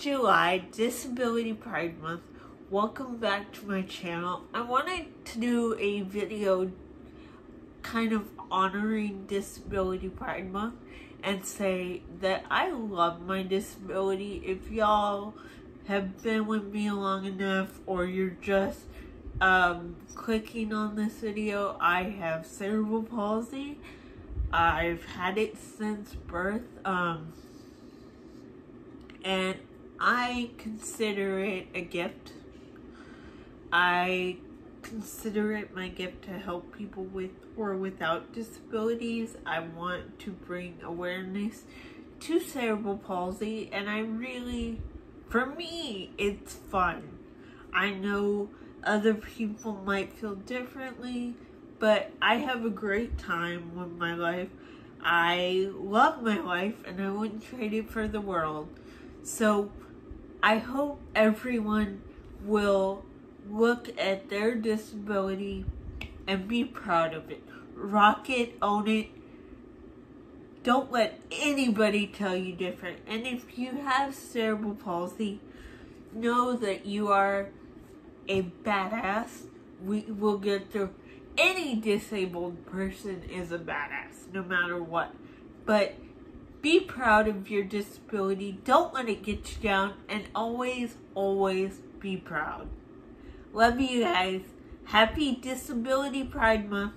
July, Disability Pride Month. Welcome back to my channel. I wanted to do a video kind of honoring Disability Pride Month and say that I love my disability. If y'all have been with me long enough or you're just um, clicking on this video, I have cerebral palsy. I've had it since birth. Um, and I consider it a gift. I consider it my gift to help people with or without disabilities. I want to bring awareness to cerebral palsy and I really, for me, it's fun. I know other people might feel differently, but I have a great time with my life. I love my life and I wouldn't trade it for the world. So I hope everyone will look at their disability and be proud of it. Rock it, own it. Don't let anybody tell you different. And if you have cerebral palsy, know that you are a badass. We will get through. Any disabled person is a badass, no matter what. But be proud of your disability. Don't let it get you down. And always, always be proud. Love you guys. Happy Disability Pride Month.